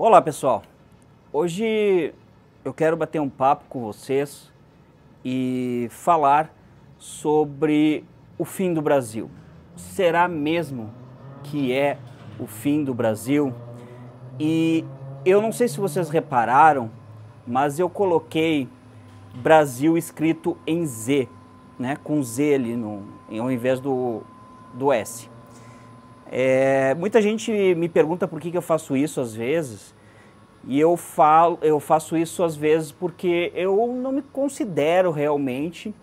Olá pessoal, hoje eu quero bater um papo com vocês e falar sobre o fim do Brasil. Será mesmo que é o fim do Brasil? E eu não sei se vocês repararam, mas eu coloquei Brasil escrito em Z, né, com Z ali no, ao invés do, do S. É, muita gente me pergunta por que, que eu faço isso às vezes, e eu, falo, eu faço isso às vezes porque eu não me considero realmente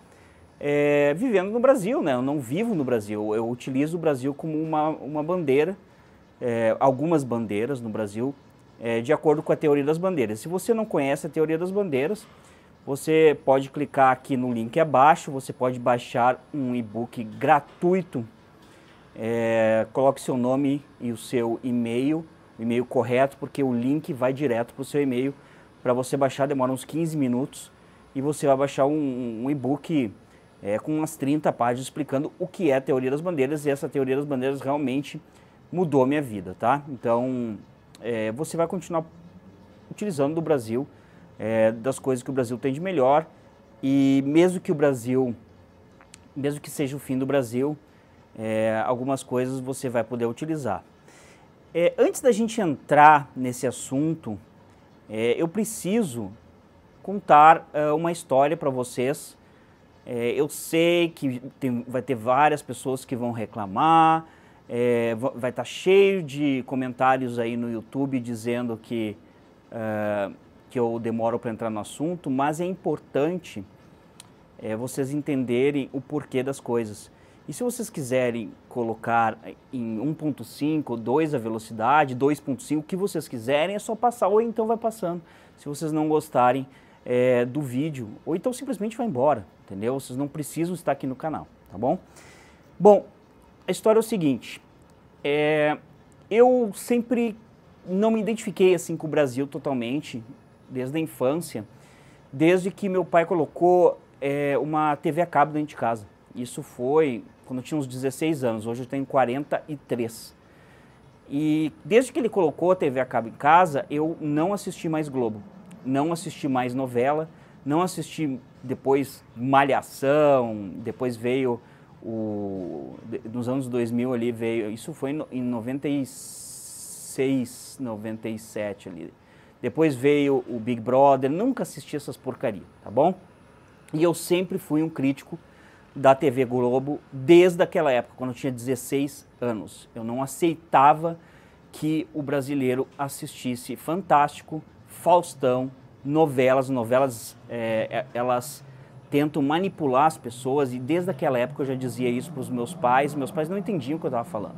é, vivendo no Brasil, né? Eu não vivo no Brasil, eu utilizo o Brasil como uma, uma bandeira, é, algumas bandeiras no Brasil, é, de acordo com a teoria das bandeiras. Se você não conhece a teoria das bandeiras, você pode clicar aqui no link abaixo, você pode baixar um e-book gratuito é, coloque seu nome e o seu e-mail, o e-mail correto, porque o link vai direto para o seu e-mail. Para você baixar, demora uns 15 minutos e você vai baixar um, um e-book é, com umas 30 páginas explicando o que é teoria das bandeiras. E essa teoria das bandeiras realmente mudou a minha vida, tá? Então, é, você vai continuar utilizando do Brasil, é, das coisas que o Brasil tem de melhor. E mesmo que o Brasil, mesmo que seja o fim do Brasil, é, algumas coisas você vai poder utilizar. É, antes da gente entrar nesse assunto, é, eu preciso contar é, uma história para vocês. É, eu sei que tem, vai ter várias pessoas que vão reclamar, é, vai estar tá cheio de comentários aí no YouTube dizendo que, que eu demoro para entrar no assunto, mas é importante vocês entenderem o porquê das coisas. E se vocês quiserem colocar em 1.5, 2 a velocidade, 2.5, o que vocês quiserem, é só passar ou então vai passando. Se vocês não gostarem é, do vídeo, ou então simplesmente vai embora, entendeu? Vocês não precisam estar aqui no canal, tá bom? Bom, a história é o seguinte, é, eu sempre não me identifiquei assim com o Brasil totalmente, desde a infância, desde que meu pai colocou é, uma TV a cabo dentro de casa. Isso foi quando eu tinha uns 16 anos, hoje eu tenho 43. E desde que ele colocou a TV a cabo em casa, eu não assisti mais Globo, não assisti mais novela, não assisti depois Malhação, depois veio o nos anos 2000 ali veio, isso foi em 96, 97 ali. Depois veio o Big Brother, nunca assisti essas porcarias, tá bom? E eu sempre fui um crítico da TV Globo desde aquela época, quando eu tinha 16 anos. Eu não aceitava que o brasileiro assistisse Fantástico, Faustão, novelas. Novelas, é, é, elas tentam manipular as pessoas e desde aquela época eu já dizia isso para os meus pais. Meus pais não entendiam o que eu estava falando.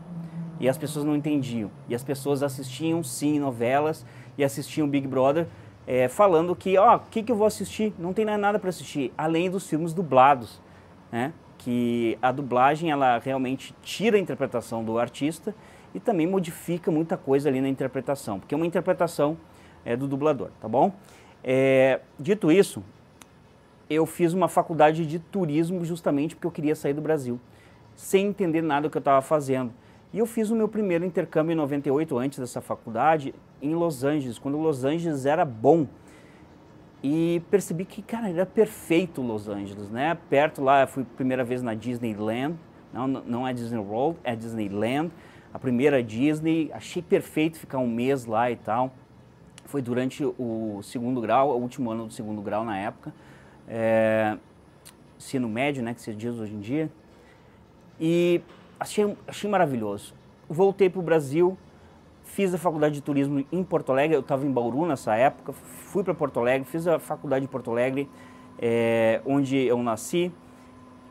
E as pessoas não entendiam. E as pessoas assistiam, sim, novelas e assistiam Big Brother é, falando que, ó, oh, o que, que eu vou assistir? Não tem nada para assistir, além dos filmes dublados né? que a dublagem ela realmente tira a interpretação do artista e também modifica muita coisa ali na interpretação, porque é uma interpretação é, do dublador, tá bom? É, dito isso, eu fiz uma faculdade de turismo justamente porque eu queria sair do Brasil, sem entender nada do que eu estava fazendo. E eu fiz o meu primeiro intercâmbio em 98, antes dessa faculdade, em Los Angeles, quando Los Angeles era bom e percebi que, cara, era perfeito Los Angeles, né? Perto lá, fui primeira vez na Disneyland, não, não é Disney World, é Disneyland, a primeira Disney, achei perfeito ficar um mês lá e tal. Foi durante o segundo grau, o último ano do segundo grau na época, é, ensino médio, né, que se diz hoje em dia, e achei, achei maravilhoso. Voltei para o Brasil, fiz a faculdade de turismo em Porto Alegre, eu estava em Bauru nessa época, fui para Porto Alegre, fiz a faculdade de Porto Alegre, é, onde eu nasci,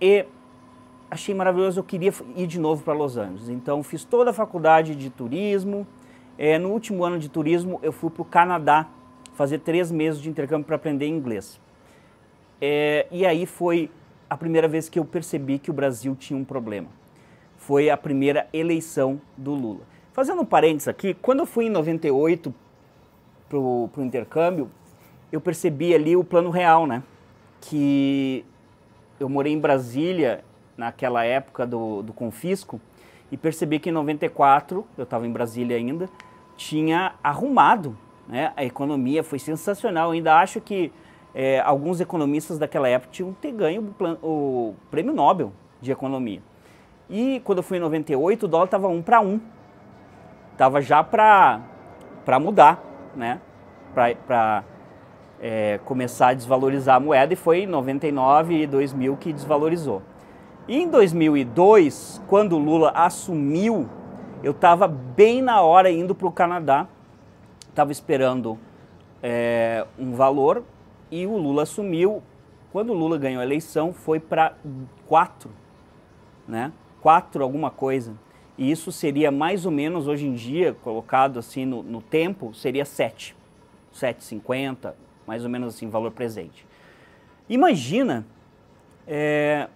e achei maravilhoso, eu queria ir de novo para Los Angeles. Então fiz toda a faculdade de turismo, é, no último ano de turismo eu fui para o Canadá fazer três meses de intercâmbio para aprender inglês. É, e aí foi a primeira vez que eu percebi que o Brasil tinha um problema. Foi a primeira eleição do Lula. Fazendo um parênteses aqui, quando eu fui em 98 para o intercâmbio, eu percebi ali o plano real, né? Que eu morei em Brasília naquela época do, do confisco e percebi que em 94, eu estava em Brasília ainda, tinha arrumado Né? A economia foi sensacional. Eu ainda acho que é, alguns economistas daquela época tinham ter ganho o, o, prêmio Nobel de economia. E quando eu fui em 98, o dólar estava 1 para 1. Estava já para mudar, né? Para é, começar a desvalorizar a moeda e foi em 99 e 2000 que desvalorizou. E em 2002, quando Lula assumiu, eu estava bem na hora indo para o Canadá, estava esperando é, um valor e o Lula assumiu. Quando o Lula ganhou a eleição, foi para quatro, né? Quatro alguma coisa. E isso seria mais ou menos, hoje em dia, colocado assim no, no tempo, seria sete. 7,50, mais ou menos assim, valor presente. Imagina é,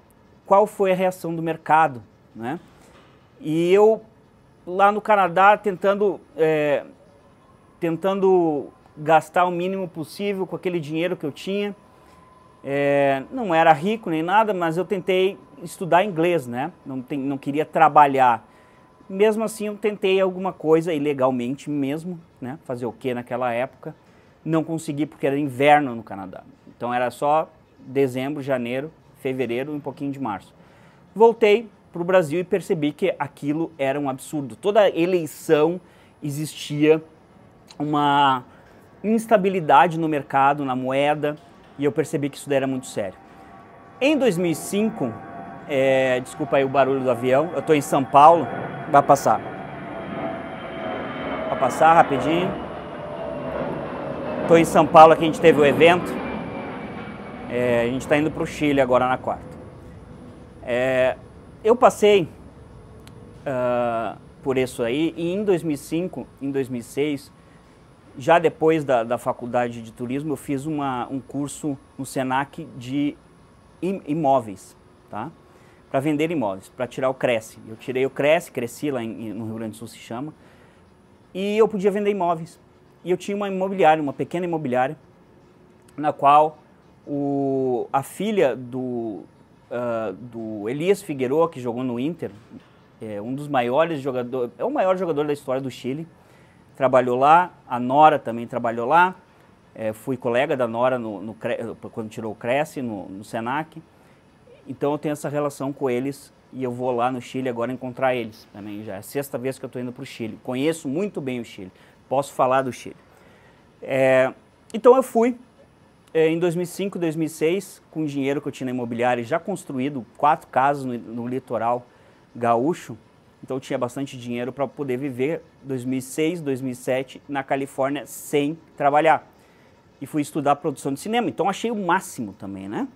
qual foi a reação do mercado, né? E eu lá no Canadá tentando é, tentando gastar o mínimo possível com aquele dinheiro que eu tinha. É, não era rico nem nada, mas eu tentei estudar inglês, né? Não, tem, não queria trabalhar. Mesmo assim, eu tentei alguma coisa ilegalmente mesmo, né? Fazer o que naquela época? Não consegui porque era inverno no Canadá. Então era só dezembro, janeiro, fevereiro e um pouquinho de março. Voltei para o Brasil e percebi que aquilo era um absurdo. Toda eleição existia uma instabilidade no mercado, na moeda, e eu percebi que isso era muito sério. Em 2005, é, desculpa aí o barulho do avião, eu estou em São Paulo, vai passar. Vai passar rapidinho. Estou em São Paulo, aqui a gente teve o evento. É, a gente está indo para o Chile agora na quarta. É, eu passei uh, por isso aí e em 2005, em 2006, já depois da, da faculdade de turismo, eu fiz uma, um curso no Senac de imóveis, tá? Para vender imóveis, para tirar o Cresce. Eu tirei o Cresce, cresci lá em, no Rio Grande do Sul se chama, e eu podia vender imóveis. E eu tinha uma imobiliária, uma pequena imobiliária, na qual o, a filha do, uh, do Elias Figueroa, que jogou no Inter, é um dos maiores jogadores, é o maior jogador da história do Chile, trabalhou lá, a Nora também trabalhou lá, é, fui colega da Nora no, no, quando tirou o Cresce no, no Senac, então eu tenho essa relação com eles e eu vou lá no Chile agora encontrar eles também, já é a sexta vez que eu estou indo para o Chile, conheço muito bem o Chile, posso falar do Chile. É, então eu fui, é, em 2005, 2006, com o dinheiro que eu tinha na imobiliária, já construído quatro casas no, no litoral gaúcho, então eu tinha bastante dinheiro para poder viver 2006, 2007 na Califórnia sem trabalhar. E fui estudar produção de cinema, então achei o máximo também, né?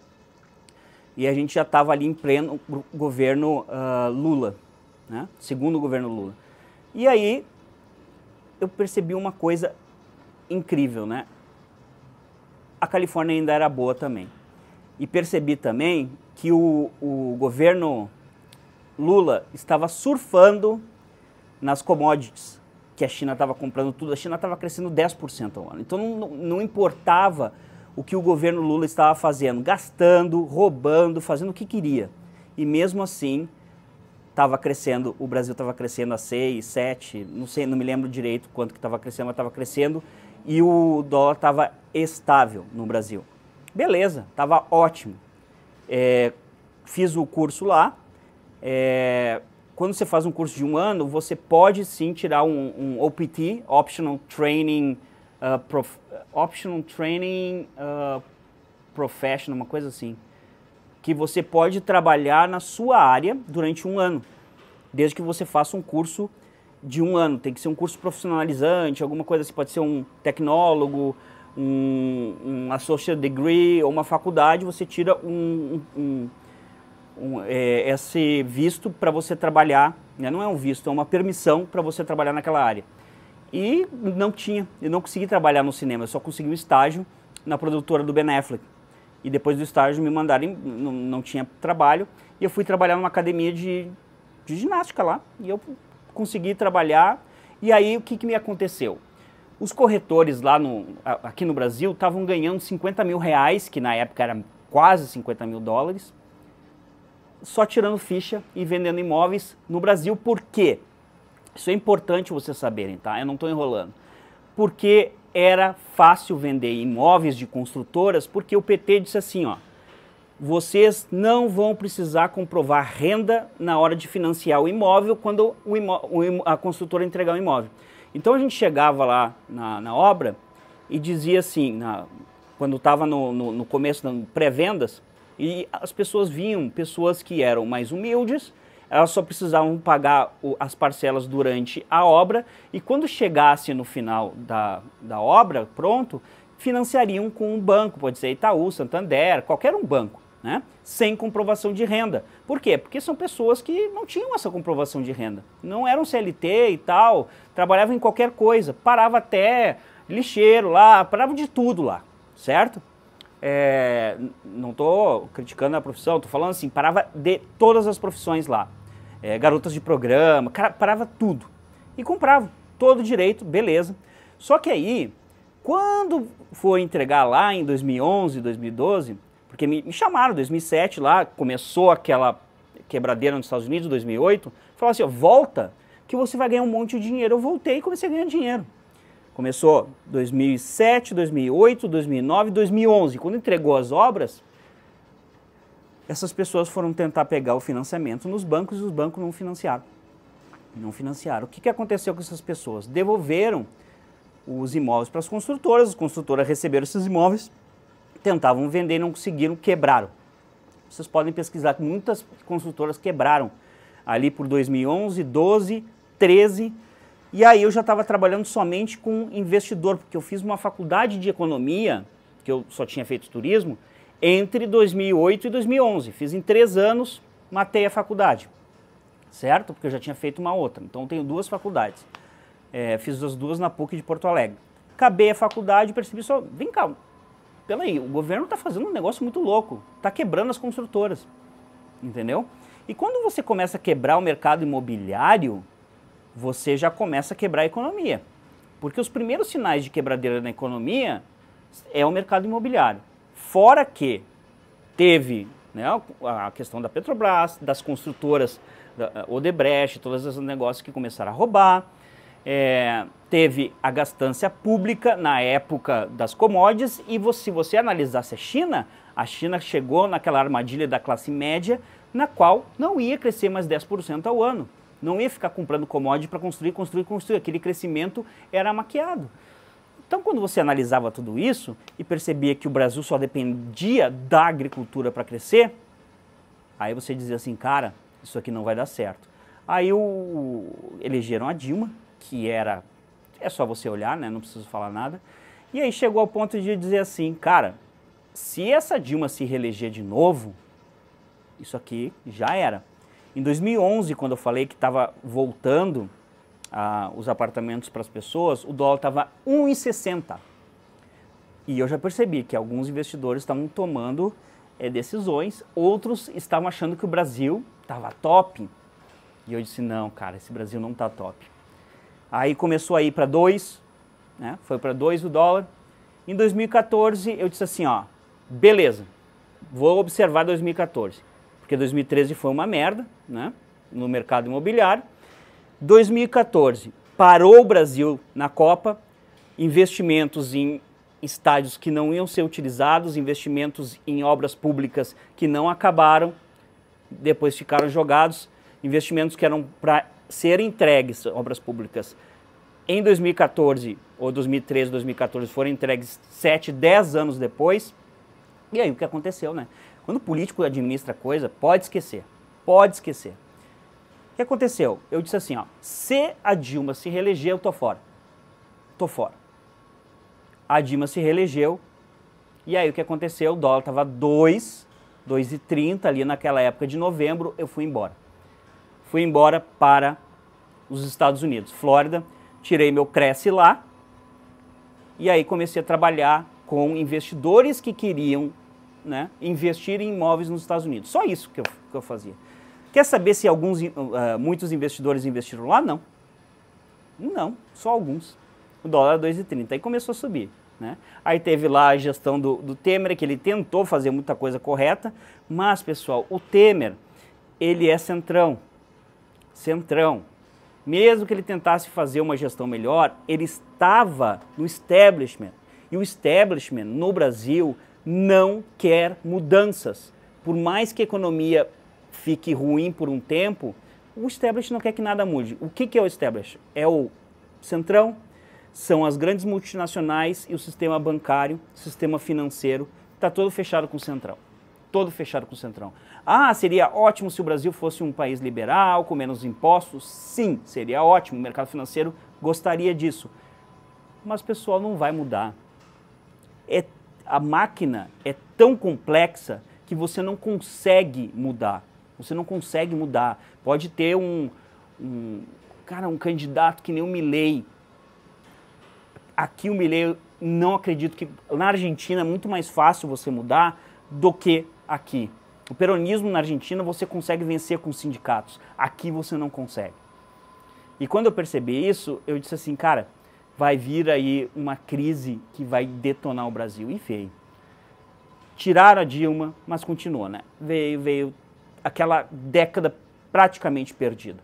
E a gente já estava ali em pleno governo uh, Lula, né? Segundo governo Lula. E aí eu percebi uma coisa incrível, né? A Califórnia ainda era boa também. E percebi também que o, o governo Lula estava surfando nas commodities, que a China estava comprando tudo. A China estava crescendo 10% ao ano. Então não, não importava o que o governo Lula estava fazendo, gastando, roubando, fazendo o que queria. E mesmo assim, estava crescendo, o Brasil estava crescendo a 6, 7, não sei, não me lembro direito quanto que estava crescendo, mas estava crescendo e o dólar estava estável no Brasil. Beleza, estava ótimo. É, fiz o curso lá, é, quando você faz um curso de um ano, você pode sim tirar um, um OPT, Optional Training, uh, prof, Optional Training uh, Professional, uma coisa assim, que você pode trabalhar na sua área durante um ano, desde que você faça um curso de um ano. Tem que ser um curso profissionalizante, alguma coisa assim, pode ser um tecnólogo, um, um associate degree ou uma faculdade, você tira um, um um, é, esse visto para você trabalhar, né? não é um visto, é uma permissão para você trabalhar naquela área. E não tinha, eu não consegui trabalhar no cinema, eu só consegui um estágio na produtora do Ben Affleck. E depois do estágio me mandaram, não, não tinha trabalho, e eu fui trabalhar numa academia de, de ginástica lá. E eu consegui trabalhar, e aí o que, que me aconteceu? Os corretores lá no, aqui no Brasil estavam ganhando 50 mil reais, que na época era quase 50 mil dólares, só tirando ficha e vendendo imóveis no Brasil. Por quê? Isso é importante vocês saberem, tá? Eu não estou enrolando. Porque era fácil vender imóveis de construtoras porque o PT disse assim, ó, vocês não vão precisar comprovar renda na hora de financiar o imóvel quando o imó a construtora entregar o imóvel. Então a gente chegava lá na, na obra e dizia assim, na, quando estava no, no, no, começo, pré-vendas, e as pessoas vinham, pessoas que eram mais humildes, elas só precisavam pagar o, as parcelas durante a obra e quando chegasse no final da, da obra, pronto, financiariam com um banco, pode ser Itaú, Santander, qualquer um banco né? sem comprovação de renda. Por quê? Porque são pessoas que não tinham essa comprovação de renda. Não eram CLT e tal, trabalhavam em qualquer coisa, parava até lixeiro lá, parava de tudo lá, certo? É, não estou criticando a profissão, estou falando assim, parava de todas as profissões lá. É, garotas de programa, parava tudo. E comprava todo direito, beleza. Só que aí, quando foi entregar lá em 2011, 2012, porque me, me chamaram em 2007 lá, começou aquela quebradeira nos Estados Unidos, 2008. Falaram assim, ó, volta que você vai ganhar um monte de dinheiro. Eu voltei e comecei a ganhar dinheiro. Começou 2007, 2008, 2009, 2011. Quando entregou as obras, essas pessoas foram tentar pegar o financiamento nos bancos e os bancos não financiaram. Não financiaram. O que, que aconteceu com essas pessoas? Devolveram os imóveis para as construtoras, as construtoras receberam esses imóveis tentavam vender e não conseguiram, quebraram. Vocês podem pesquisar que muitas consultoras quebraram ali por 2011, 12, 13. E aí eu já estava trabalhando somente com investidor, porque eu fiz uma faculdade de economia, que eu só tinha feito turismo, entre 2008 e 2011. Fiz em três anos, matei a faculdade, certo? Porque eu já tinha feito uma outra. Então tenho duas faculdades. É, fiz as duas na PUC de Porto Alegre. Acabei a faculdade e percebi só, vem cá, peraí, o governo está fazendo um negócio muito louco, está quebrando as construtoras, entendeu? E quando você começa a quebrar o mercado imobiliário, você já começa a quebrar a economia. Porque os primeiros sinais de quebradeira na economia é o mercado imobiliário. Fora que teve né, a questão da Petrobras, das construtoras, da Odebrecht, todos esses negócios que começaram a roubar, é, teve a gastância pública na época das commodities e você, se você analisasse a China, a China chegou naquela armadilha da classe média na qual não ia crescer mais 10% ao ano. Não ia ficar comprando commodity para construir, construir, construir. Aquele crescimento era maquiado. Então, quando você analisava tudo isso e percebia que o Brasil só dependia da agricultura para crescer, aí você dizia assim, cara, isso aqui não vai dar certo. Aí o, elegeram a Dilma, que era. É só você olhar, né? Não preciso falar nada. E aí chegou ao ponto de dizer assim, cara, se essa Dilma se reeleger de novo, isso aqui já era. Em 2011, quando eu falei que estava voltando ah, os apartamentos para as pessoas, o dólar estava 1,60. E eu já percebi que alguns investidores estavam tomando é, decisões, outros estavam achando que o Brasil estava top. E eu disse: não, cara, esse Brasil não está top. Aí começou a ir para 2, né? foi para 2 o dólar. Em 2014 eu disse assim, ó, beleza, vou observar 2014, porque 2013 foi uma merda, né, no mercado imobiliário. 2014 parou o Brasil na Copa, investimentos em estádios que não iam ser utilizados, investimentos em obras públicas que não acabaram, depois ficaram jogados, investimentos que eram para ser entregues obras públicas em 2014 ou 2013, 2014 foram entregues 7, 10 anos depois. E aí o que aconteceu, né? Quando o político administra coisa, pode esquecer. Pode esquecer. O que aconteceu? Eu disse assim, ó, se a Dilma se reeleger, eu tô fora. Tô fora. A Dilma se reelegeu. E aí o que aconteceu? O dólar tava 2, 2,30 ali naquela época de novembro, eu fui embora. Fui embora para os Estados Unidos, Flórida, tirei meu Cresce lá e aí comecei a trabalhar com investidores que queriam né, investir em imóveis nos Estados Unidos. Só isso que eu, que eu fazia. Quer saber se alguns, uh, muitos investidores investiram lá? Não. Não, só alguns. O dólar 2,30. Aí começou a subir. Né? Aí teve lá a gestão do, do Temer, que ele tentou fazer muita coisa correta, mas, pessoal, o Temer, ele é centrão. Centrão. mesmo que ele tentasse fazer uma gestão melhor, ele estava no establishment. E o establishment no Brasil não quer mudanças. Por mais que a economia fique ruim por um tempo, o establishment não quer que nada mude. O que, que é o establishment? É o centrão, são as grandes multinacionais e o sistema bancário, sistema financeiro, está todo fechado com o centrão. Todo fechado com o centrão. Ah, seria ótimo se o Brasil fosse um país liberal, com menos impostos? Sim, seria ótimo. O mercado financeiro gostaria disso. Mas pessoal não vai mudar. É, a máquina é tão complexa que você não consegue mudar. Você não consegue mudar. Pode ter um, um cara, um candidato que nem o Milley. Aqui o Milley, não acredito que na Argentina é muito mais fácil você mudar do que aqui. O peronismo na Argentina você consegue vencer com sindicatos. Aqui você não consegue. E quando eu percebi isso, eu disse assim, cara, vai vir aí uma crise que vai detonar o Brasil. E veio. Tiraram a Dilma, mas continuou, né? Veio, veio aquela década praticamente perdida.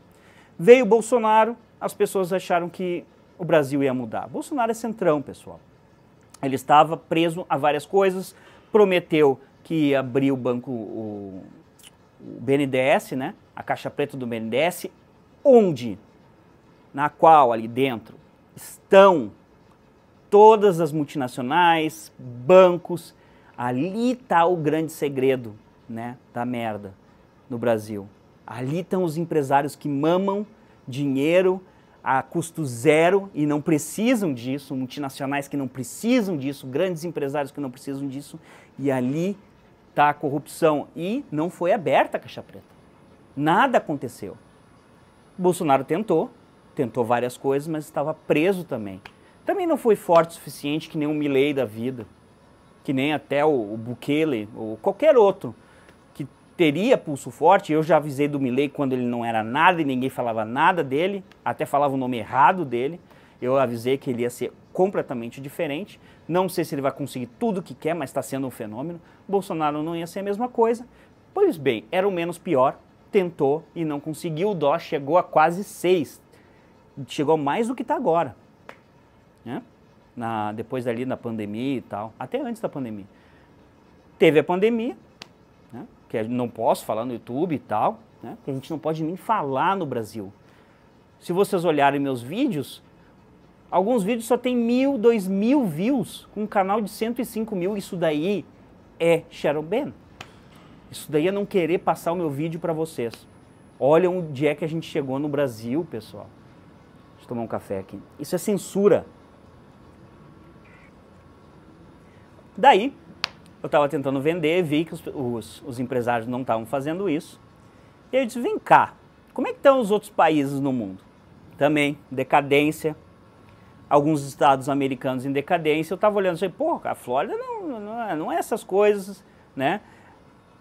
Veio Bolsonaro, as pessoas acharam que o Brasil ia mudar. Bolsonaro é centrão, pessoal. Ele estava preso a várias coisas, prometeu que ia abrir o banco, o, o BNDES, né? A caixa preta do BNDES, onde, na qual ali dentro estão todas as multinacionais, bancos, ali está o grande segredo, né, da merda no Brasil. Ali estão os empresários que mamam dinheiro a custo zero e não precisam disso, multinacionais que não precisam disso, grandes empresários que não precisam disso, e ali está a corrupção. E não foi aberta a caixa preta. Nada aconteceu. Bolsonaro tentou, tentou várias coisas, mas estava preso também. Também não foi forte o suficiente que nem o Milley da vida, que nem até o, Bukele ou qualquer outro teria pulso forte. Eu já avisei do Milley quando ele não era nada e ninguém falava nada dele, até falava o nome errado dele. Eu avisei que ele ia ser completamente diferente. Não sei se ele vai conseguir tudo o que quer, mas está sendo um fenômeno. Bolsonaro não ia ser a mesma coisa. Pois bem, era o menos pior, tentou e não conseguiu. O dó chegou a quase 6. Chegou mais do que está agora. Né? Na, depois ali da pandemia e tal, até antes da pandemia. Teve a pandemia, que não posso falar no YouTube e tal, né? que a gente não pode nem falar no Brasil. Se vocês olharem meus vídeos, alguns vídeos só tem mil, dois mil views, com um canal de 105 mil. Isso daí é Sharon Ben. Isso daí é não querer passar o meu vídeo para vocês. Olha onde é que a gente chegou no Brasil, pessoal. Deixa eu tomar um café aqui. Isso é censura. Daí, eu estava tentando vender, vi que os, os, os empresários não estavam fazendo isso. E aí eu disse, vem cá, como é que estão os outros países no mundo? Também, decadência, alguns estados americanos em decadência. Eu estava olhando e falei, pô, a Flórida não, não, é, não é essas coisas, né?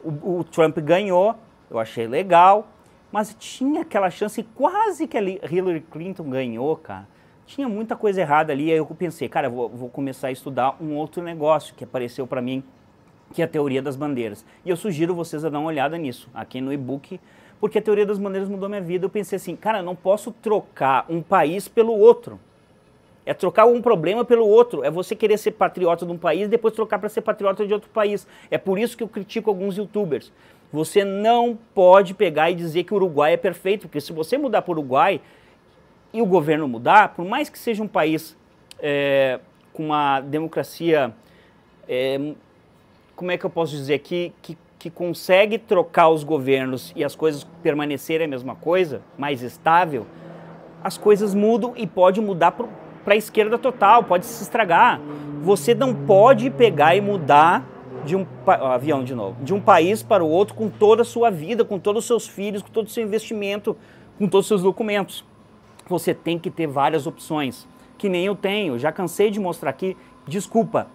O, o, Trump ganhou, eu achei legal, mas tinha aquela chance, quase que a Hillary Clinton ganhou, cara. Tinha muita coisa errada ali, aí eu pensei, cara, vou, vou começar a estudar um outro negócio que apareceu para mim que é a teoria das bandeiras. E eu sugiro vocês a dar uma olhada nisso, aqui no e-book, porque a teoria das bandeiras mudou minha vida. Eu pensei assim, cara, não posso trocar um país pelo outro. É trocar um problema pelo outro. É você querer ser patriota de um país e depois trocar para ser patriota de outro país. É por isso que eu critico alguns youtubers. Você não pode pegar e dizer que o Uruguai é perfeito, porque se você mudar para o Uruguai e o governo mudar, por mais que seja um país é, com uma democracia é, como é que eu posso dizer, que, que, que consegue trocar os governos e as coisas permanecerem a mesma coisa, mais estável, as coisas mudam e pode mudar para a esquerda total, pode se estragar. Você não pode pegar e mudar de um avião de novo, de um país para o outro com toda a sua vida, com todos os seus filhos, com todo o seu investimento, com todos os seus documentos. Você tem que ter várias opções, que nem eu tenho. Já cansei de mostrar aqui. Desculpa,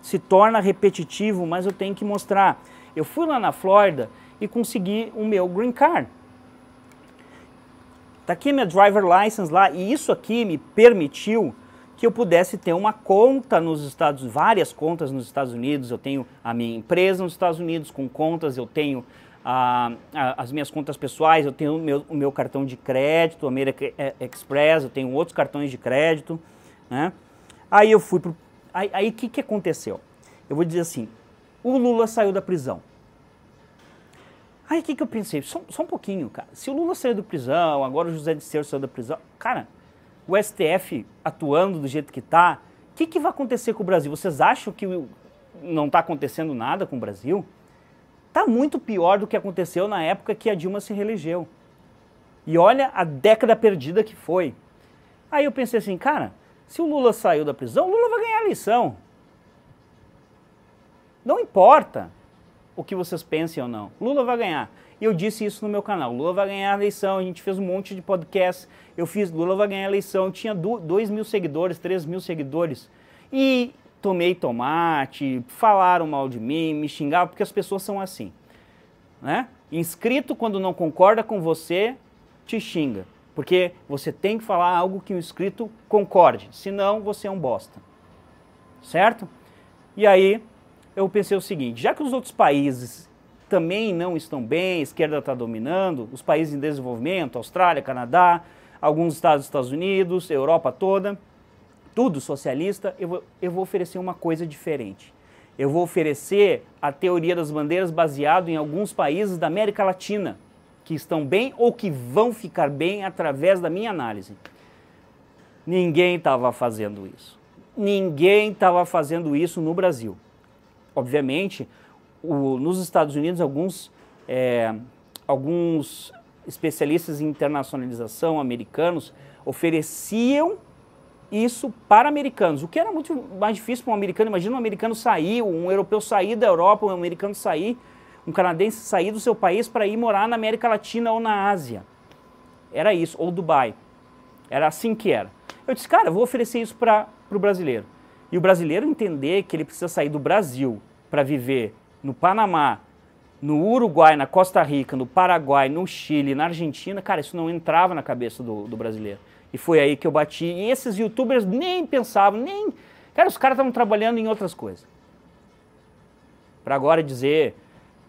se torna repetitivo, mas eu tenho que mostrar. Eu fui lá na Flórida e consegui o meu green card. Tá aqui minha driver license lá e isso aqui me permitiu que eu pudesse ter uma conta nos Estados várias contas nos Estados Unidos. Eu tenho a minha empresa nos Estados Unidos com contas, eu tenho a, a, as minhas contas pessoais, eu tenho o meu, o meu cartão de crédito, American Express, eu tenho outros cartões de crédito, né? Aí eu fui. Aí o que, que aconteceu? Eu vou dizer assim, o Lula saiu da prisão. Aí o que, que eu pensei? Só, só, um pouquinho, cara. Se o Lula saiu da prisão, agora o José de Ser saiu da prisão, cara, o STF atuando do jeito que está, o que, que vai acontecer com o Brasil? Vocês acham que não está acontecendo nada com o Brasil? Está muito pior do que aconteceu na época que a Dilma se reelegeu. E olha a década perdida que foi. Aí eu pensei assim, cara, se o Lula saiu da prisão, o Lula vai ganhar a eleição. Não importa o que vocês pensem ou não. Lula vai ganhar. E eu disse isso no meu canal. Lula vai ganhar a eleição. A gente fez um monte de podcast. Eu fiz Lula vai ganhar a eleição. Eu tinha 2 mil seguidores, 3 mil seguidores. E tomei tomate, falaram mal de mim, me xingavam, porque as pessoas são assim. Né? Inscrito, quando não concorda com você, te xinga. Porque você tem que falar algo que o inscrito concorde. Senão, você é um bosta. Certo? E aí, eu pensei o seguinte: já que os outros países também não estão bem, a esquerda está dominando, os países em desenvolvimento, Austrália, Canadá, alguns estados dos Estados Unidos, Europa toda, tudo socialista, eu vou, eu vou oferecer uma coisa diferente. Eu vou oferecer a teoria das bandeiras baseado em alguns países da América Latina que estão bem ou que vão ficar bem através da minha análise. Ninguém estava fazendo isso. Ninguém estava fazendo isso no Brasil. Obviamente, o, nos Estados Unidos, alguns, é, alguns especialistas em internacionalização americanos ofereciam isso para americanos, o que era muito mais difícil para um americano. Imagina um americano sair, um europeu sair da Europa, um americano sair, um canadense sair do seu país para ir morar na América Latina ou na Ásia. Era isso, ou Dubai. Era assim que era. Eu disse, cara, eu vou oferecer isso para o brasileiro. E o brasileiro entender que ele precisa sair do Brasil para viver no Panamá, no Uruguai, na Costa Rica, no Paraguai, no Chile, na Argentina, cara, isso não entrava na cabeça do, do brasileiro. E foi aí que eu bati. E esses youtubers nem pensavam, nem. Cara, os caras estavam trabalhando em outras coisas. Para agora dizer,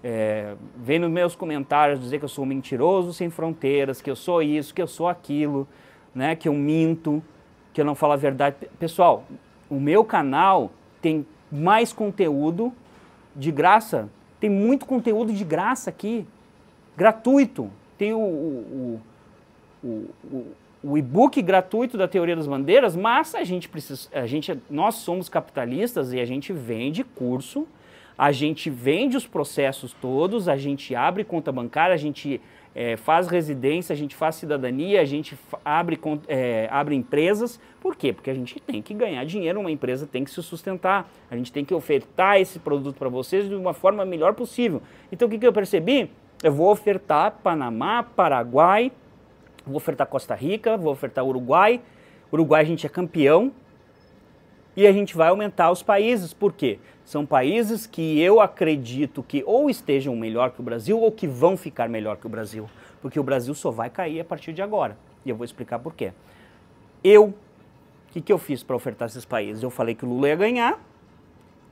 é, vem nos meus comentários dizer que eu sou mentiroso sem fronteiras, que eu sou isso, que eu sou aquilo, né, que eu minto, que eu não falo a verdade. Pessoal, o meu canal tem mais conteúdo de graça. Tem muito conteúdo de graça aqui, gratuito. Tem o, o, o, o, o e-book gratuito da Teoria das Bandeiras, mas a gente precisa, a gente, nós somos capitalistas e a gente vende curso, a gente vende os processos todos, a gente abre conta bancária, a gente é, faz residência, a gente faz cidadania, a gente abre, é, abre empresas. Por quê? Porque a gente tem que ganhar dinheiro, uma empresa tem que se sustentar, a gente tem que ofertar esse produto para vocês de uma forma melhor possível. Então o que, que eu percebi? Eu vou ofertar Panamá, Paraguai, vou ofertar Costa Rica, vou ofertar Uruguai. Uruguai a gente é campeão, e a gente vai aumentar os países. Por quê? São países que eu acredito que ou estejam melhor que o Brasil ou que vão ficar melhor que o Brasil. Porque o Brasil só vai cair a partir de agora. E eu vou explicar por quê. Eu, o que, que eu fiz para ofertar esses países? Eu falei que o Lula ia ganhar.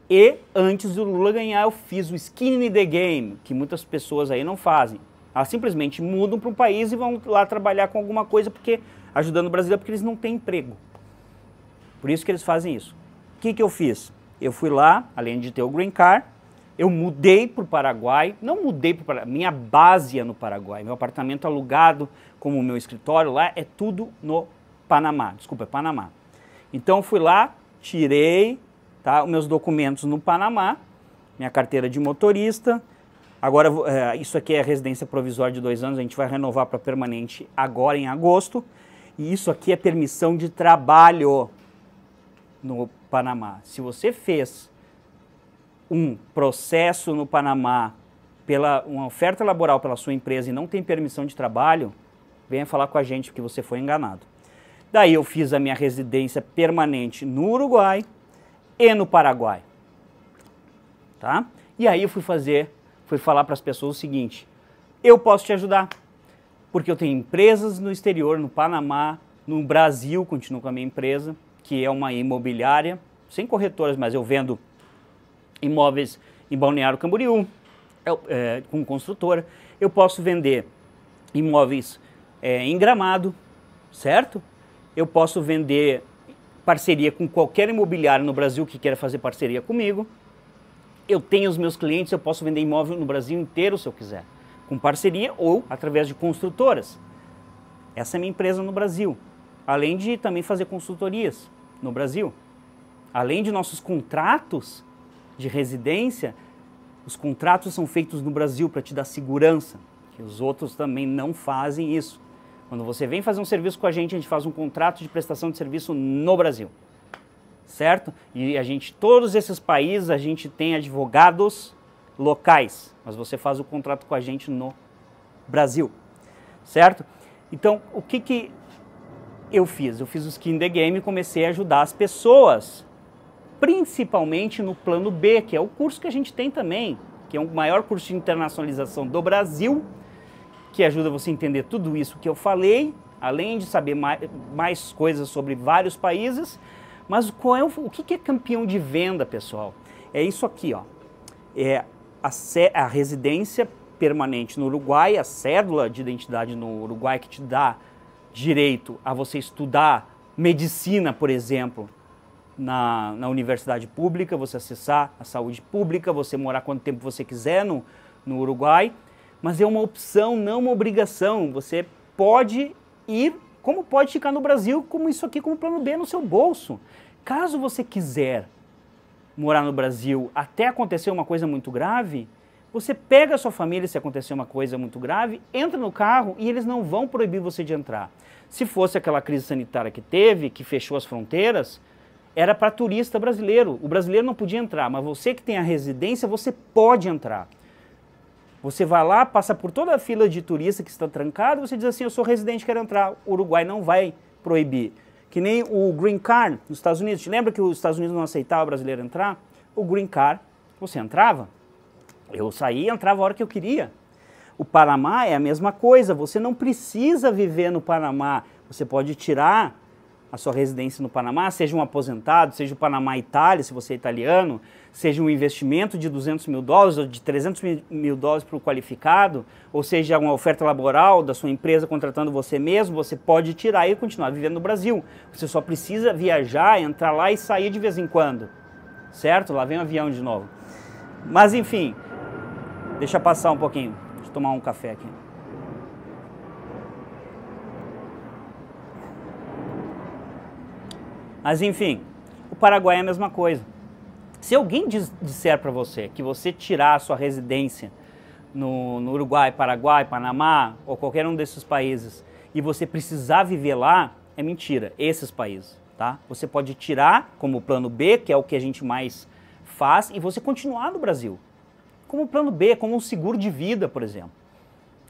E antes do Lula ganhar, eu fiz o skin in the game, que muitas pessoas aí não fazem. Elas simplesmente mudam para um país e vão lá trabalhar com alguma coisa porque ajudando o brasileiro porque eles não têm emprego. Por isso que eles fazem isso. O que, que eu fiz? Eu fui lá, além de ter o green card, eu mudei para o Paraguai, não mudei para o Paraguai, minha base é no Paraguai, meu apartamento alugado, como meu escritório lá, é tudo no Panamá, desculpa, é Panamá. Então fui lá, tirei tá, os meus documentos no Panamá, minha carteira de motorista, agora é, isso aqui é residência provisória de dois anos, a gente vai renovar para permanente agora em agosto, e isso aqui é permissão de trabalho, no Panamá. Se você fez um processo no Panamá pela uma oferta laboral pela sua empresa e não tem permissão de trabalho, venha falar com a gente porque você foi enganado. Daí eu fiz a minha residência permanente no Uruguai e no Paraguai. Tá? E aí eu fui fazer, fui falar para as pessoas o seguinte: eu posso te ajudar, porque eu tenho empresas no exterior, no Panamá, no Brasil, continuo com a minha empresa que é uma imobiliária, sem corretoras, mas eu vendo imóveis em Balneário Camboriú, eu, é, com construtora. Eu posso vender imóveis é, em gramado, certo? Eu posso vender parceria com qualquer imobiliário no Brasil que queira fazer parceria comigo. Eu tenho os meus clientes, eu posso vender imóvel no Brasil inteiro se eu quiser, com parceria ou através de construtoras. Essa é minha empresa no Brasil. Além de também fazer consultorias no Brasil. Além de nossos contratos de residência, os contratos são feitos no Brasil para te dar segurança, que os outros também não fazem isso. Quando você vem fazer um serviço com a gente, a gente faz um contrato de prestação de serviço no Brasil. Certo? E a gente, todos esses países, a gente tem advogados locais, mas você faz o contrato com a gente no Brasil. Certo? Então, o que que eu fiz? Eu fiz o Skin the Game e comecei a ajudar as pessoas, principalmente no plano B, que é o curso que a gente tem também, que é o maior curso de internacionalização do Brasil, que ajuda você a entender tudo isso que eu falei, além de saber mais, coisas sobre vários países. Mas qual é o, o que é campeão de venda, pessoal? É isso aqui, ó. É a, a residência permanente no Uruguai, a cédula de identidade no Uruguai que te dá direito a você estudar medicina, por exemplo, na, na universidade pública, você acessar a saúde pública, você morar quanto tempo você quiser no, no Uruguai mas é uma opção, não uma obrigação. Você pode ir, como pode ficar no Brasil, como isso aqui, como plano B no seu bolso. Caso você quiser morar no Brasil até acontecer uma coisa muito grave, você pega a sua família se acontecer uma coisa muito grave, entra no carro e eles não vão proibir você de entrar. Se fosse aquela crise sanitária que teve, que fechou as fronteiras, era para turista brasileiro. O brasileiro não podia entrar, mas você que tem a residência, você pode entrar. Você vai lá, passa por toda a fila de turista que está trancado, você diz assim, eu sou residente, quero entrar. O Uruguai não vai proibir. Que nem o Green Card nos Estados Unidos. Lembra que os Estados Unidos não aceitavam o brasileiro entrar? O Green Card, você entrava. Eu saía e entrava a hora que eu queria. O Panamá é a mesma coisa, você não precisa viver no Panamá. Você pode tirar a sua residência no Panamá, seja um aposentado, seja o Panamá Itália, se você é italiano, seja um investimento de 200 mil dólares ou de 300 mil dólares para o qualificado, ou seja uma oferta laboral da sua empresa contratando você mesmo, você pode tirar e continuar vivendo no Brasil. Você só precisa viajar, entrar lá e sair de vez em quando, certo? Lá vem o avião de novo. Mas enfim, deixa passar um pouquinho, deixa eu tomar um café aqui. Mas enfim, o Paraguai é a mesma coisa. Se alguém disser para você que você tirar a sua residência no, no, Uruguai, Paraguai, Panamá ou qualquer um desses países e você precisar viver lá, é mentira. Esses países, tá? Você pode tirar como plano B, que é o que a gente mais faz, e você continuar no Brasil. Como plano B, como um seguro de vida, por exemplo.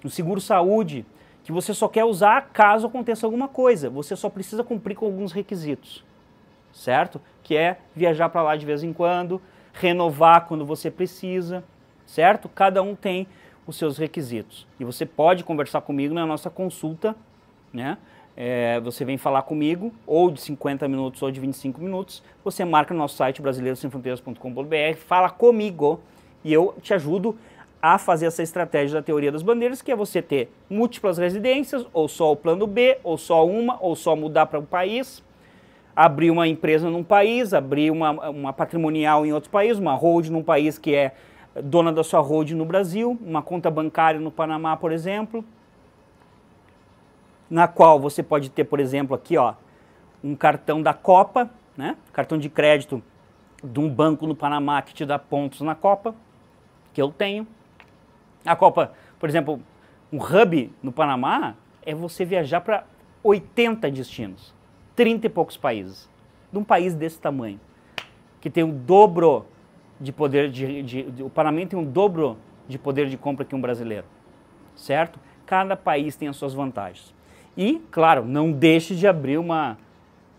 Um seguro saúde, que você só quer usar caso aconteça alguma coisa. Você só precisa cumprir com alguns requisitos certo? Que é viajar para lá de vez em quando, renovar quando você precisa, certo? Cada um tem os seus requisitos. E você pode conversar comigo na nossa consulta, né? É, você vem falar comigo, ou de 50 minutos ou de 25 minutos, você marca no nosso site brasileirosemfronteiras.com.br, fala comigo e eu te ajudo a fazer essa estratégia da teoria das bandeiras, que é você ter múltiplas residências, ou só o plano B, ou só uma, ou só mudar para um país, abrir uma empresa num país, abrir uma, uma patrimonial em outro país, uma hold num país que é dona da sua hold no Brasil, uma conta bancária no Panamá, por exemplo, na qual você pode ter, por exemplo, aqui, ó, um cartão da Copa, né? Cartão de crédito de um banco no Panamá que te dá pontos na Copa, que eu tenho. A Copa, por exemplo, um hub no Panamá é você viajar para 80 destinos. 30 e poucos países. De um país desse tamanho, que tem o dobro de poder de, de, de, o parlamento tem um dobro de poder de compra que um brasileiro, certo? Cada país tem as suas vantagens. E, claro, não deixe de abrir uma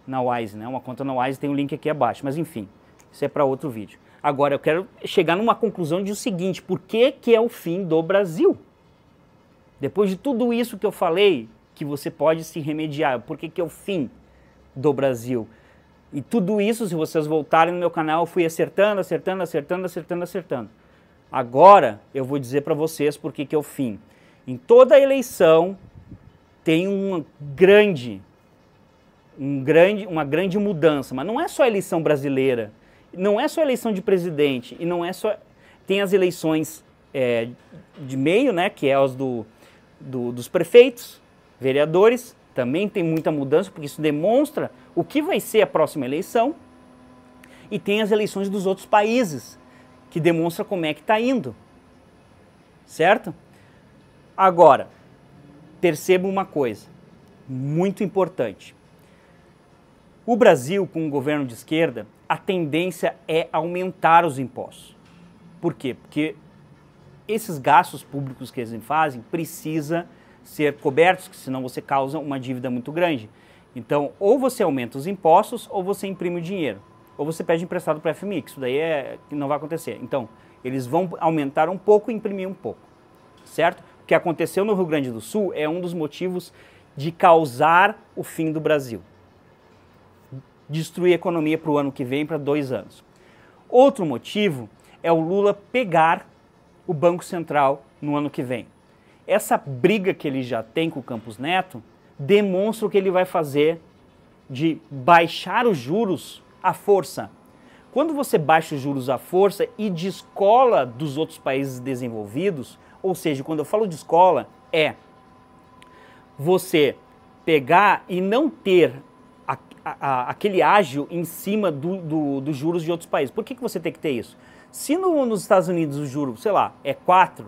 na Wise, né? Uma conta na Wise tem um link aqui abaixo, mas enfim, isso é para outro vídeo. Agora eu quero chegar numa conclusão de o seguinte, por que que é o fim do Brasil? Depois de tudo isso que eu falei, que você pode se remediar, por que que é o fim? do Brasil. E tudo isso, se vocês voltarem no meu canal, eu fui acertando, acertando, acertando, acertando, acertando. Agora eu vou dizer para vocês por que, que é o fim. Em toda eleição tem uma grande, um grande, uma grande mudança, mas não é só a eleição brasileira, não é só eleição de presidente e não é só tem as eleições é, de meio, né, que é as do, do, dos prefeitos, vereadores, também tem muita mudança, porque isso demonstra o que vai ser a próxima eleição. E tem as eleições dos outros países, que demonstra como é que está indo. Certo? Agora, perceba uma coisa muito importante. O Brasil, com um governo de esquerda, a tendência é aumentar os impostos. Por quê? Porque esses gastos públicos que eles fazem precisa ser cobertos, senão você causa uma dívida muito grande. Então, ou você aumenta os impostos, ou você imprime o dinheiro, ou você pede emprestado para a FMI, que isso daí é não vai acontecer. Então, eles vão aumentar um pouco e imprimir um pouco, certo? O que aconteceu no Rio Grande do Sul é um dos motivos de causar o fim do Brasil. Destruir a economia para o ano que vem, para dois anos. Outro motivo é o Lula pegar o Banco Central no ano que vem. Essa briga que ele já tem com o Campos Neto demonstra o que ele vai fazer de baixar os juros à força. Quando você baixa os juros à força e descola dos outros países desenvolvidos, ou seja, quando eu falo de escola, é você pegar e não ter a, aquele ágio em cima do, do, dos juros de outros países. Por que, que você tem que ter isso? Se no, nos Estados Unidos o juro, sei lá, é 4,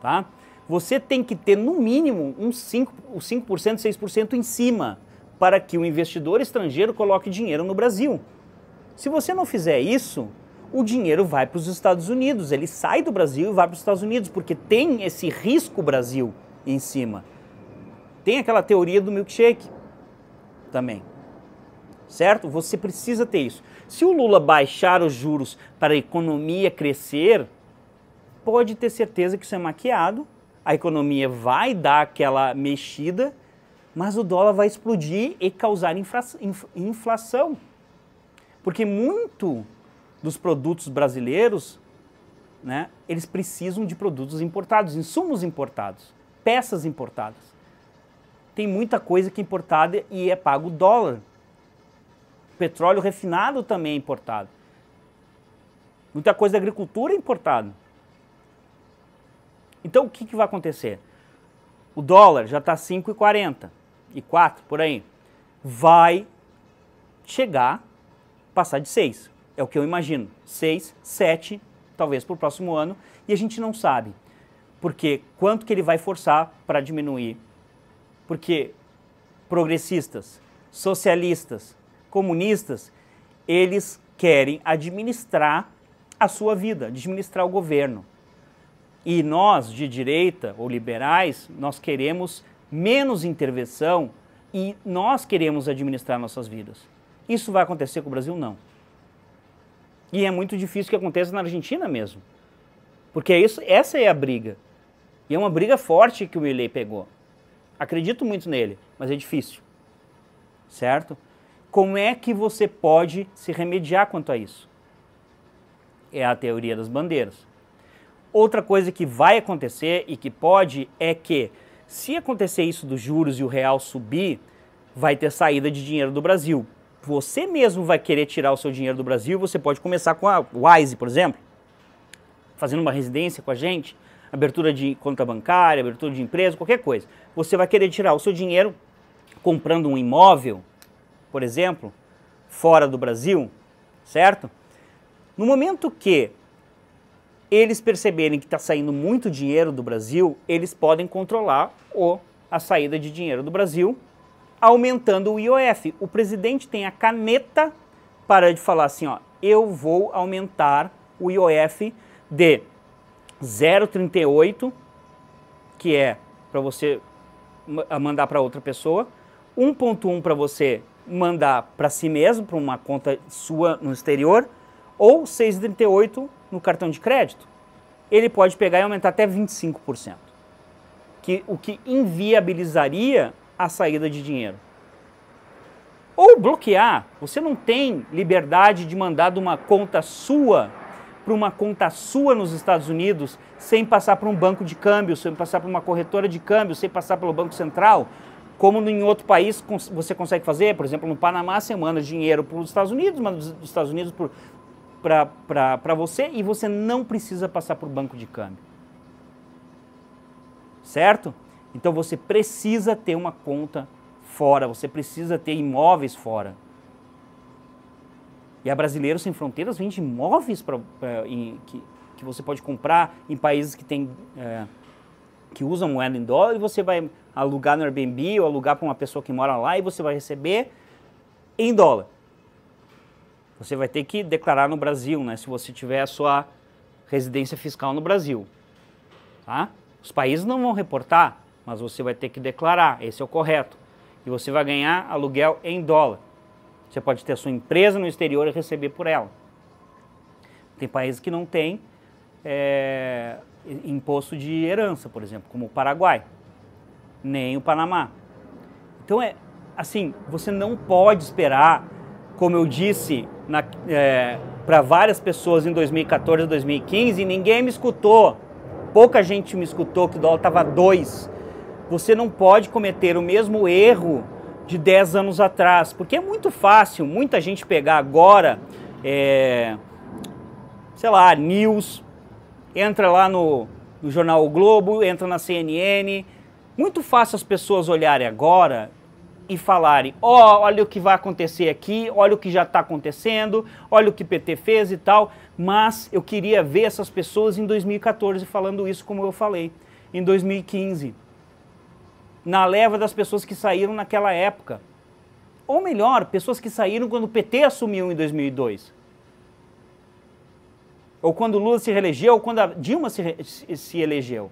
tá? Você tem que ter no mínimo uns 5%, 5% 6% em cima para que o investidor estrangeiro coloque dinheiro no Brasil. Se você não fizer isso, o dinheiro vai para os Estados Unidos, ele sai do Brasil e vai para os Estados Unidos, porque tem esse risco Brasil em cima. Tem aquela teoria do milkshake também certo? Você precisa ter isso. Se o Lula baixar os juros para a economia crescer, pode ter certeza que isso é maquiado, a economia vai dar aquela mexida, mas o dólar vai explodir e causar inflação. Porque muito dos produtos brasileiros, né, eles precisam de produtos importados, insumos importados, peças importadas. Tem muita coisa que é importada e é pago dólar petróleo refinado também é importado. Muita coisa da agricultura é importada. Então o que, que vai acontecer? O dólar já está 5,40 e 4 por aí. Vai chegar, passar de 6. É o que eu imagino. 6, 7, talvez para o próximo ano. E a gente não sabe. Porque quanto que ele vai forçar para diminuir? Porque progressistas, socialistas, comunistas, eles querem administrar a sua vida, administrar o governo. E nós, de direita ou liberais, nós queremos menos intervenção e nós queremos administrar nossas vidas. Isso vai acontecer com o Brasil? Não. E é muito difícil que aconteça na Argentina mesmo. Porque é isso, essa é a briga. E é uma briga forte que o Milley pegou. Acredito muito nele, mas é difícil. Certo? Como é que você pode se remediar quanto a isso? É a teoria das bandeiras. Outra coisa que vai acontecer e que pode é que, se acontecer isso dos juros e o real subir, vai ter saída de dinheiro do Brasil. Você mesmo vai querer tirar o seu dinheiro do Brasil, você pode começar com a Wise, por exemplo, fazendo uma residência com a gente, abertura de conta bancária, abertura de empresa, qualquer coisa. Você vai querer tirar o seu dinheiro comprando um imóvel, por exemplo, fora do Brasil, certo? No momento que eles perceberem que está saindo muito dinheiro do Brasil, eles podem controlar o, a saída de dinheiro do Brasil, aumentando o IOF. O presidente tem a caneta para de falar assim, ó, eu vou aumentar o IOF de 0,38, que é para você mandar para outra pessoa, 1,1 para você mandar para si mesmo, para uma conta sua no exterior, ou 6,38 no cartão de crédito. Ele pode pegar e aumentar até 25%, que, o que inviabilizaria a saída de dinheiro. Ou bloquear, você não tem liberdade de mandar de uma conta sua para uma conta sua nos Estados Unidos sem passar por um banco de câmbio, sem passar por uma corretora de câmbio, sem passar pelo Banco Central, como em outro país você consegue fazer. Por exemplo, no Panamá você manda dinheiro para os Estados Unidos, manda dos Estados Unidos para você e você não precisa passar por banco de câmbio. Certo? Então você precisa ter uma conta fora, você precisa ter imóveis fora. E a Brasileiro Sem Fronteiras vende imóveis pra, pra em, que, que você pode comprar em países que tem, é, que usam moeda em dólar e você vai alugar no Airbnb ou alugar para uma pessoa que mora lá e você vai receber em dólar. Você vai ter que declarar no Brasil, né, se você tiver a sua residência fiscal no Brasil. Tá? Os países não vão reportar, mas você vai ter que declarar, esse é o correto. E você vai ganhar aluguel em dólar. Você pode ter sua empresa no exterior e receber por ela. Tem países que não têm é, imposto de herança, por exemplo, como o Paraguai, nem o Panamá. Então é assim, você não pode esperar, como eu disse é, para várias pessoas em 2014 e 2015, e ninguém me escutou. Pouca gente me escutou que o dólar estava 2. Você não pode cometer o mesmo erro de 10 anos atrás, porque é muito fácil muita gente pegar agora, é, sei lá, news, entra lá no, no jornal o Globo, entra na CNN, muito fácil as pessoas olharem agora e falarem, ó, oh, olha o que vai acontecer aqui, olha o que já está acontecendo, olha o que PT fez e tal, mas eu queria ver essas pessoas em 2014 falando isso como eu falei, em 2015 na leva das pessoas que saíram naquela época. Ou melhor, pessoas que saíram quando o PT assumiu em 2002. Ou quando Lula se reelegeu, ou quando a Dilma se, se elegeu.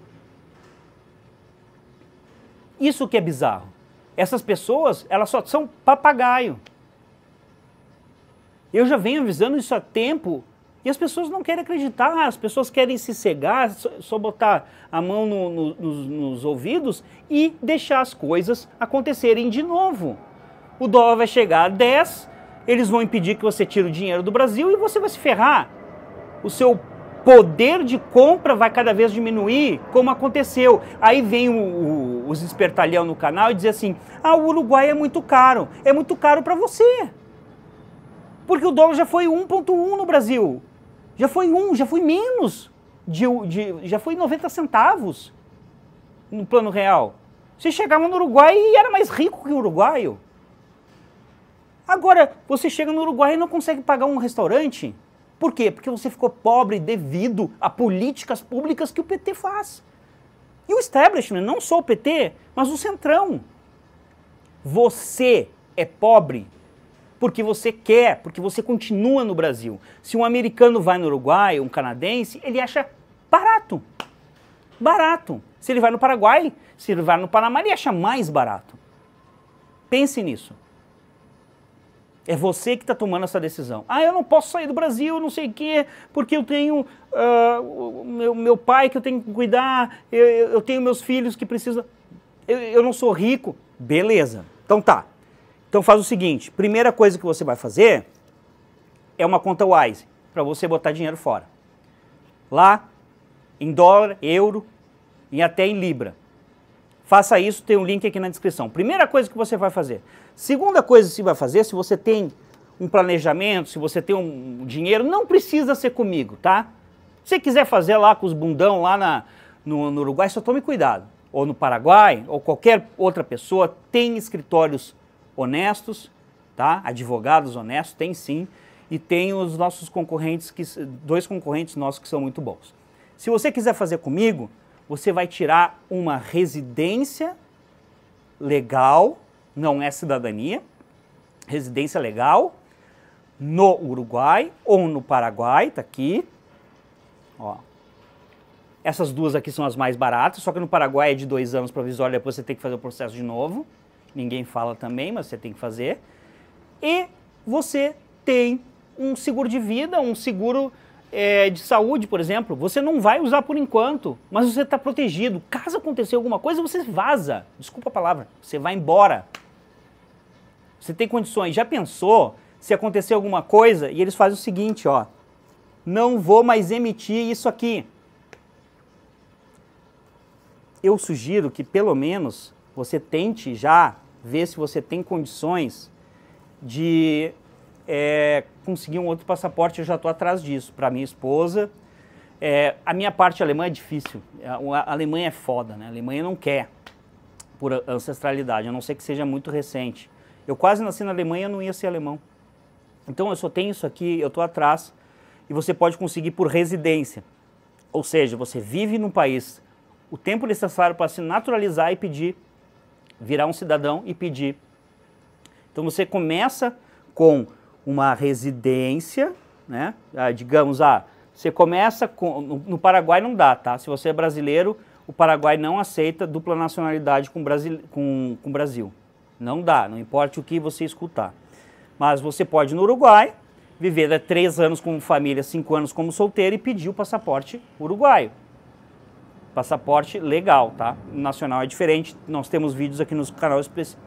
Isso que é bizarro. Essas pessoas, elas só são papagaio. Eu já venho avisando isso há tempo e as pessoas não querem acreditar, as pessoas querem se cegar, só, botar a mão no, no, nos, nos ouvidos e deixar as coisas acontecerem de novo. O dólar vai chegar a 10, eles vão impedir que você tire o dinheiro do Brasil e você vai se ferrar. O seu poder de compra vai cada vez diminuir, como aconteceu. Aí vem o, o, os espertalhão no canal e diz assim: ah, o Uruguai é muito caro. É muito caro para você. Porque o dólar já foi 1,1 no Brasil. Já foi um, já foi menos. De, de, já foi 90 centavos no plano real. Você chegava no Uruguai e era mais rico que o uruguaio. Agora, você chega no Uruguai e não consegue pagar um restaurante. Por quê? Porque você ficou pobre devido a políticas públicas que o PT faz. E o establishment, não só o PT, mas o centrão. Você é pobre porque você quer, porque você continua no Brasil. Se um americano vai no Uruguai, um canadense, ele acha barato. Barato. Se ele vai no Paraguai, se ele vai no Panamá, ele acha mais barato. Pense nisso. É você que está tomando essa decisão. Ah, eu não posso sair do Brasil, não sei o quê, porque eu tenho uh, meu, meu pai que eu tenho que cuidar, eu, eu tenho meus filhos que precisam. Eu, eu não sou rico. Beleza. Então tá. Então faz o seguinte, primeira coisa que você vai fazer é uma conta Wise, para você botar dinheiro fora. Lá, em dólar, euro e até em libra. Faça isso, tem um link aqui na descrição. Primeira coisa que você vai fazer. Segunda coisa que você vai fazer, se você tem um planejamento, se você tem um dinheiro, não precisa ser comigo, tá? Se você quiser fazer lá com os bundão lá na, no, no Uruguai, só tome cuidado. Ou no Paraguai, ou qualquer outra pessoa, tem escritórios honestos, tá? Advogados honestos, tem sim, e tem os nossos concorrentes, que, dois concorrentes nossos que são muito bons. Se você quiser fazer comigo, você vai tirar uma residência legal, não é cidadania, residência legal, no Uruguai ou no Paraguai, tá aqui. Ó. Essas duas aqui são as mais baratas, só que no Paraguai é de dois anos provisório, depois você tem que fazer o processo de novo ninguém fala também, mas você tem que fazer. E você tem um seguro de vida, um seguro é, de saúde, por exemplo. Você não vai usar por enquanto, mas você está protegido. Caso aconteça alguma coisa, você vaza. Desculpa a palavra. Você vai embora. Você tem condições. Já pensou se acontecer alguma coisa e eles fazem o seguinte, ó. não vou mais emitir isso aqui. Eu sugiro que pelo menos você tente já ver se você tem condições de é, conseguir um outro passaporte. Eu já estou atrás disso para minha esposa. É, a minha parte alemã é difícil. A, a Alemanha é foda, né? A Alemanha não quer por ancestralidade, a não ser que seja muito recente. Eu quase nasci na Alemanha, não ia ser alemão. Então eu só tenho isso aqui, eu estou atrás e você pode conseguir por residência. Ou seja, você vive num país o tempo necessário para se naturalizar e pedir, virar um cidadão e pedir. Então você começa com uma residência, né? Ah, digamos, ah, você começa com, no, Paraguai não dá, tá? Se você é brasileiro, o Paraguai não aceita dupla nacionalidade com, Brasil, com, com Brasil. Não dá, não importa o que você escutar. Mas você pode no Uruguai, viver três anos como família, cinco anos como solteiro e pedir o passaporte uruguaio. Passaporte legal, tá? Nacional é diferente, nós temos vídeos aqui no canal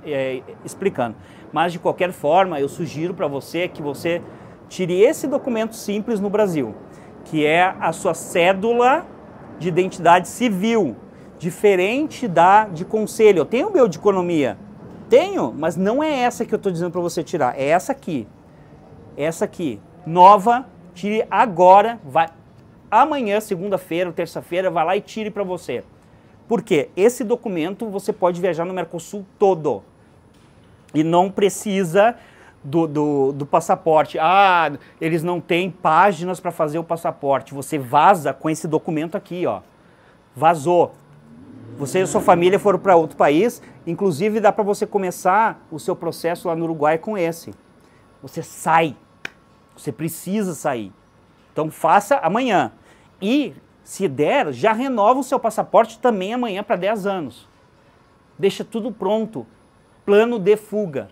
é, explicando. Mas de qualquer forma, eu sugiro para você que você tire esse documento simples no Brasil, que é a sua cédula de identidade civil, diferente da de conselho. Eu tenho o meu de economia, tenho, mas não é essa que eu estou dizendo para você tirar, é essa aqui. Essa aqui, nova, tire agora, vai amanhã, segunda-feira ou terça-feira, vai lá e tire para você. Por quê? Esse documento você pode viajar no Mercosul todo. E não precisa do, do, do passaporte. Ah, eles não têm páginas para fazer o passaporte. Você vaza com esse documento aqui, ó. Vazou. Você e sua família foram para outro país, inclusive dá para você começar o seu processo lá no Uruguai com esse. Você sai. Você precisa sair. Então faça amanhã. E, se der, já renova o seu passaporte também amanhã para 10 anos. Deixa tudo pronto. Plano de fuga.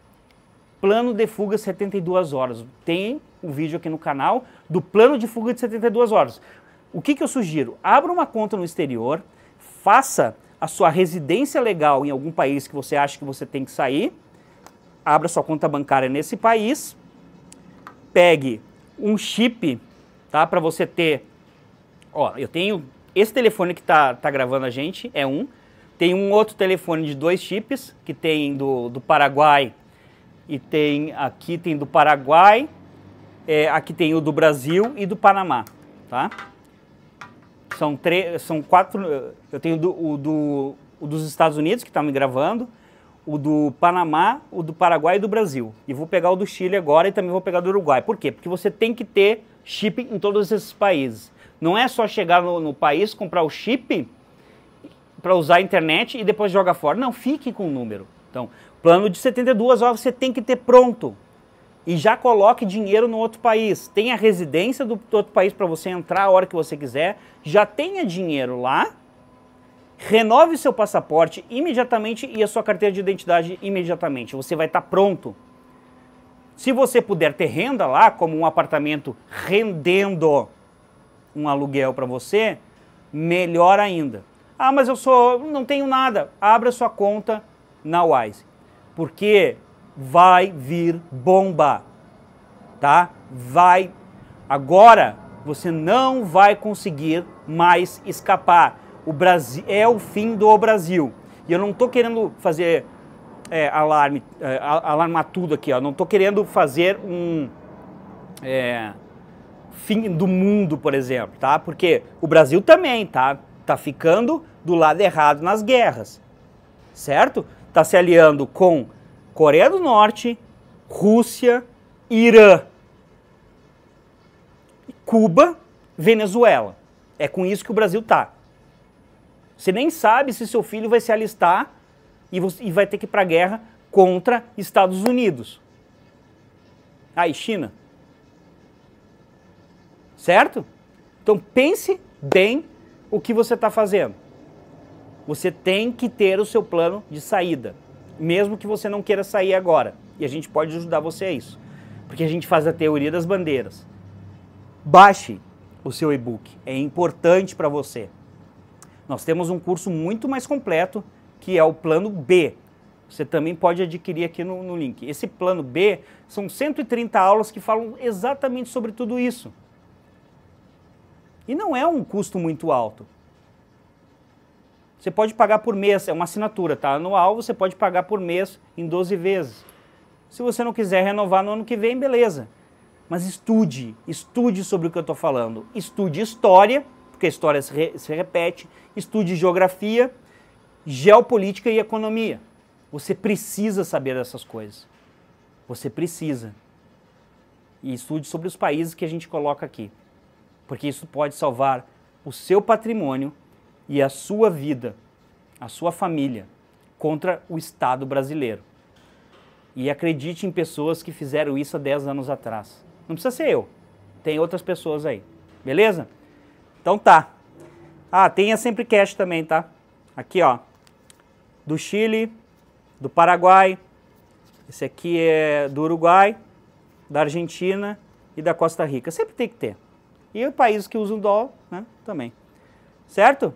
Plano de fuga 72 horas. Tem um vídeo aqui no canal do plano de fuga de 72 horas. O que, que eu sugiro? Abra uma conta no exterior, faça a sua residência legal em algum país que você acha que você tem que sair, abra sua conta bancária nesse país, pegue um chip tá? Para você ter, ó, eu tenho esse telefone que tá, tá gravando a gente, é um. Tem um outro telefone de dois chips, que tem do, do Paraguai e tem, aqui tem do Paraguai, é, aqui tem o do Brasil e do Panamá, tá? São, três, são quatro, eu tenho do, o, do, o dos Estados Unidos, que está me gravando, o do Panamá, o do Paraguai e do Brasil. E vou pegar o do Chile agora e também vou pegar do Uruguai. Por quê? Porque você tem que ter chip em todos esses países. Não é só chegar no, no país, comprar o chip para usar a internet e depois jogar fora. Não, fique com o número. Então, plano de 72 horas você tem que ter pronto. E já coloque dinheiro no outro país. Tenha residência do outro país para você entrar a hora que você quiser. Já tenha dinheiro lá. Renove seu passaporte imediatamente e a sua carteira de identidade imediatamente. Você vai estar tá pronto se você puder ter renda lá, como um apartamento rendendo um aluguel para você, melhor ainda. Ah, mas eu sou, não tenho nada. Abra sua conta na Wise. Porque vai vir bomba. Tá? Vai agora você não vai conseguir mais escapar. O Brasil é o fim do Brasil. E eu não estou querendo fazer é, alarme, é, alarmar tudo aqui, ó. Não estou querendo fazer um é, fim do mundo, por exemplo, tá? Porque o Brasil também tá, tá ficando do lado errado nas guerras, certo? Tá se aliando com Coreia do Norte, Rússia, Irã, Cuba, Venezuela. É com isso que o Brasil tá. Você nem sabe se seu filho vai se alistar e, vai ter que ir para guerra contra Estados Unidos. Aí, ah, China. Certo? Então pense bem o que você está fazendo. Você tem que ter o seu plano de saída, mesmo que você não queira sair agora. E a gente pode ajudar você a isso, porque a gente faz a teoria das bandeiras. Baixe o seu e-book, é importante para você. Nós temos um curso muito mais completo que é o plano B. Você também pode adquirir aqui no, no link. Esse plano B são 130 aulas que falam exatamente sobre tudo isso. E não é um custo muito alto. Você pode pagar por mês, é uma assinatura, tá? Anual, você pode pagar por mês em 12 vezes. Se você não quiser renovar no ano que vem, beleza. Mas estude, estude sobre o que eu estou falando. Estude história, porque a história se, re, se repete. Estude geografia, geopolítica e economia. Você precisa saber dessas coisas. Você precisa. E estude sobre os países que a gente coloca aqui. Porque isso pode salvar o seu patrimônio e a sua vida, a sua família, contra o Estado brasileiro. E acredite em pessoas que fizeram isso há 10 anos atrás. Não precisa ser eu, tem outras pessoas aí. Beleza? Então tá. Ah, tem a Sempre Cash também, tá? Aqui, ó. Do Chile, do Paraguai, esse aqui é do Uruguai, da Argentina e da Costa Rica. Sempre tem que ter. E países que usam dólar, né, também. Certo?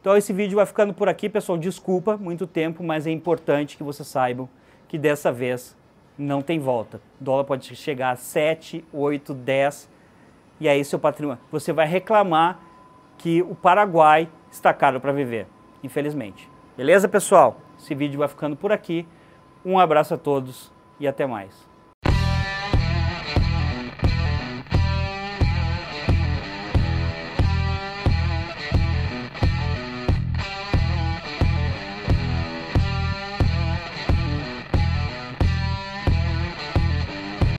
Então esse vídeo vai ficando por aqui, pessoal. Desculpa muito tempo, mas é importante que vocês saibam que dessa vez não tem volta. O dólar pode chegar a 7, 8, 10 e aí seu patrimônio. Você vai reclamar que o Paraguai está caro para viver, infelizmente. Beleza, pessoal? Esse vídeo vai ficando por aqui. Um abraço a todos e até mais.